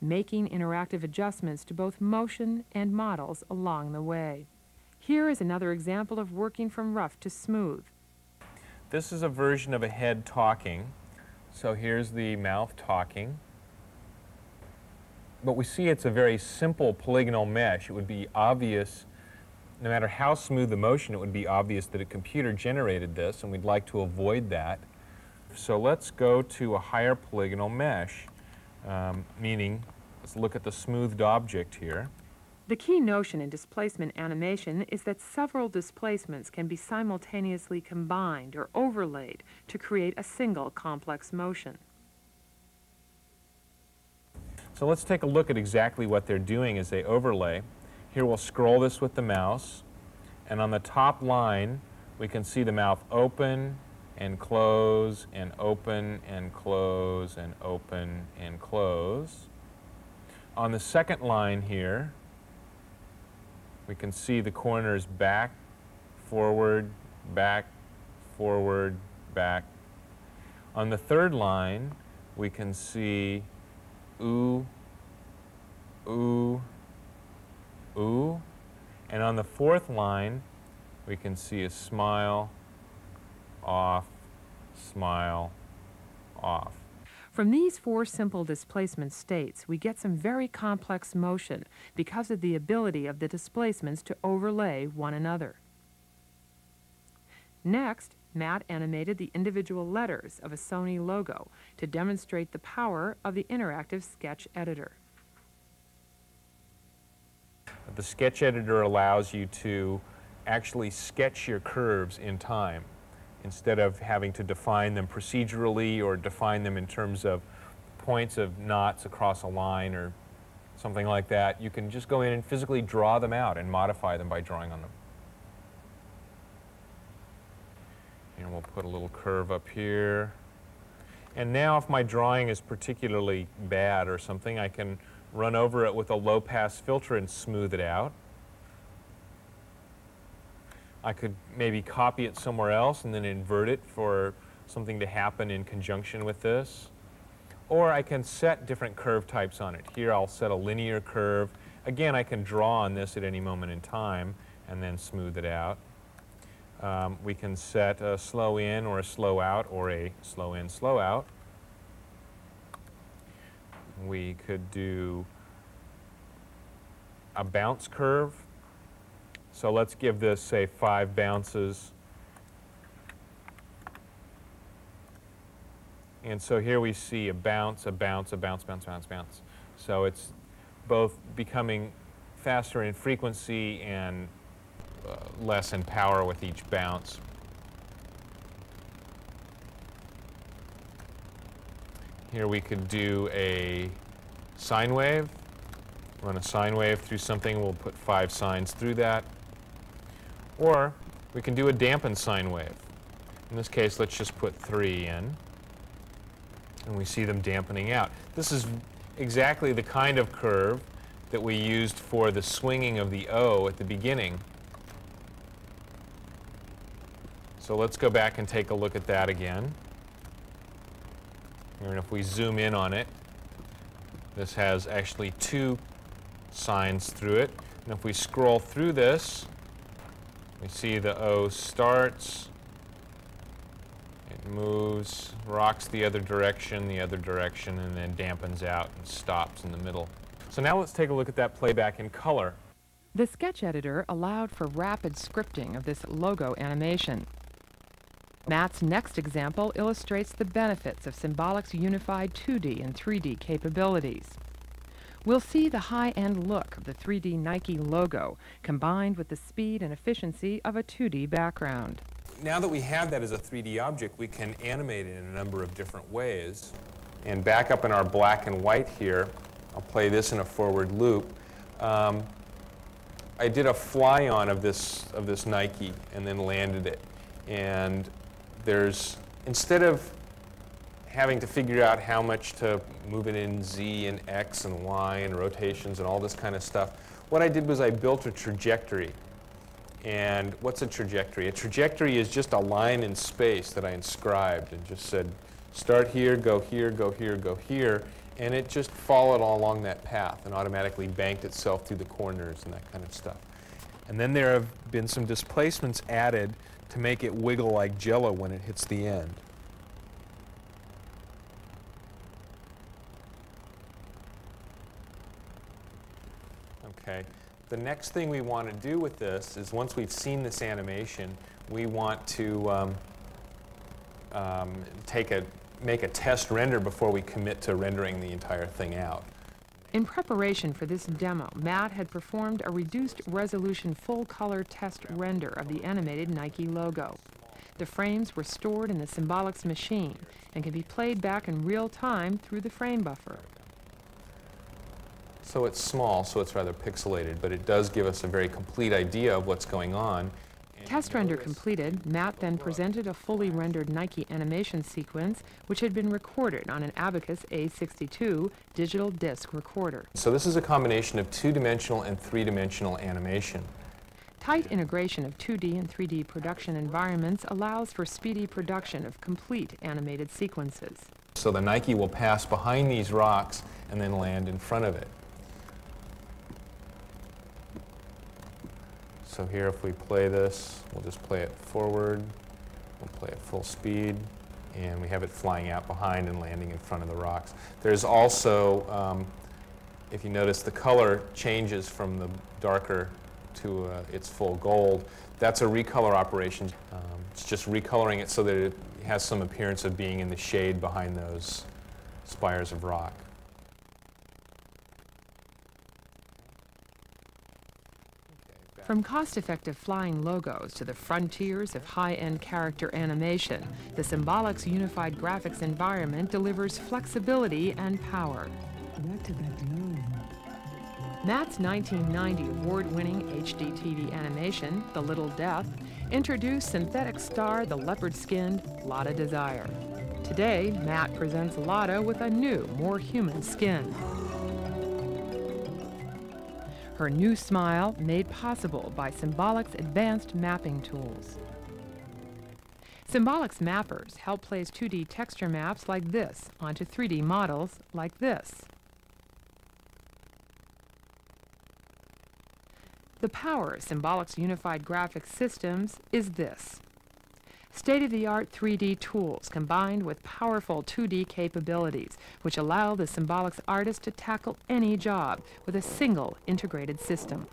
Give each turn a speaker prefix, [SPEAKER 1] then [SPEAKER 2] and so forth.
[SPEAKER 1] making interactive adjustments to both motion and models along the way. Here is another example of working from rough to smooth.
[SPEAKER 2] This is a version of a head talking. So here's the mouth talking. But we see it's a very simple polygonal mesh. It would be obvious, no matter how smooth the motion, it would be obvious that a computer generated this, and we'd like to avoid that. So let's go to a higher polygonal mesh, um, meaning let's look at the smoothed object here.
[SPEAKER 1] The key notion in displacement animation is that several displacements can be simultaneously combined or overlaid to create a single complex motion.
[SPEAKER 2] So let's take a look at exactly what they're doing as they overlay. Here we'll scroll this with the mouse, and on the top line we can see the mouth open and close and open and close and open and close. On the second line here, we can see the corners back, forward, back, forward, back. On the third line, we can see ooh, ooh, ooh. And on the fourth line, we can see a smile, off, smile, off.
[SPEAKER 1] From these four simple displacement states, we get some very complex motion because of the ability of the displacements to overlay one another. Next, Matt animated the individual letters of a Sony logo to demonstrate the power of the interactive sketch editor.
[SPEAKER 2] The sketch editor allows you to actually sketch your curves in time instead of having to define them procedurally or define them in terms of points of knots across a line or something like that. You can just go in and physically draw them out and modify them by drawing on them. And we'll put a little curve up here. And now if my drawing is particularly bad or something, I can run over it with a low-pass filter and smooth it out. I could maybe copy it somewhere else and then invert it for something to happen in conjunction with this. Or I can set different curve types on it. Here I'll set a linear curve. Again, I can draw on this at any moment in time and then smooth it out. Um, we can set a slow in or a slow out or a slow in, slow out. We could do a bounce curve so let's give this, say, five bounces. And so here we see a bounce, a bounce, a bounce, bounce, bounce, bounce. So it's both becoming faster in frequency and uh, less in power with each bounce. Here we could do a sine wave. Run a sine wave through something. We'll put five sines through that. Or we can do a dampened sine wave. In this case, let's just put 3 in. And we see them dampening out. This is exactly the kind of curve that we used for the swinging of the O at the beginning. So let's go back and take a look at that again. And if we zoom in on it, this has actually two sines through it. And if we scroll through this, we see the O starts, it moves, rocks the other direction, the other direction, and then dampens out and stops in the middle. So now let's take a look at that playback in color.
[SPEAKER 1] The sketch editor allowed for rapid scripting of this logo animation. Matt's next example illustrates the benefits of Symbolics' unified 2D and 3D capabilities. We'll see the high-end look of the 3D Nike logo combined with the speed and efficiency of a 2D background.
[SPEAKER 2] Now that we have that as a 3D object, we can animate it in a number of different ways. And back up in our black and white here, I'll play this in a forward loop. Um, I did a fly-on of this, of this Nike and then landed it. And there's, instead of having to figure out how much to move it in Z and X and Y and rotations and all this kind of stuff. What I did was I built a trajectory. And what's a trajectory? A trajectory is just a line in space that I inscribed and just said, start here, go here, go here, go here. And it just followed along that path and automatically banked itself through the corners and that kind of stuff. And then there have been some displacements added to make it wiggle like jello when it hits the end. The next thing we want to do with this is once we've seen this animation, we want to um, um, take a, make a test render before we commit to rendering the entire thing out.
[SPEAKER 1] In preparation for this demo, Matt had performed a reduced resolution full color test render of the animated Nike logo. The frames were stored in the Symbolics machine and can be played back in real time through the frame buffer.
[SPEAKER 2] So it's small, so it's rather pixelated, but it does give us a very complete idea of what's going on. And
[SPEAKER 1] Test render completed, Matt then presented a fully rendered Nike animation sequence which had been recorded on an Abekas A62 digital disc recorder.
[SPEAKER 2] So this is a combination of two-dimensional and three-dimensional animation.
[SPEAKER 1] Tight integration of 2D and 3D production environments allows for speedy production of complete animated sequences.
[SPEAKER 2] So the Nike will pass behind these rocks and then land in front of it. So here if we play this, we'll just play it forward, we'll play it full speed, and we have it flying out behind and landing in front of the rocks. There's also, um, if you notice, the color changes from the darker to uh, its full gold. That's a recolor operation. Um, it's just recoloring it so that it has some appearance of being in the shade behind those spires of rock.
[SPEAKER 1] From cost-effective flying logos to the frontiers of high-end character animation, the Symbolics unified graphics environment delivers flexibility and power.
[SPEAKER 3] What did that glow?
[SPEAKER 1] Matt's 1990 award-winning HD TV animation, The Little Death, introduced synthetic star the leopard-skinned Lotta Desire. Today, Matt presents Lotta with a new, more human skin. Her new smile made possible by Symbolics' advanced mapping tools. Symbolics' mappers help place 2D texture maps like this onto 3D models like this. The power of Symbolics' unified graphics systems is this. State-of-the-art 3D tools combined with powerful 2D capabilities, which allow the Symbolics artist to tackle any job with a single integrated system.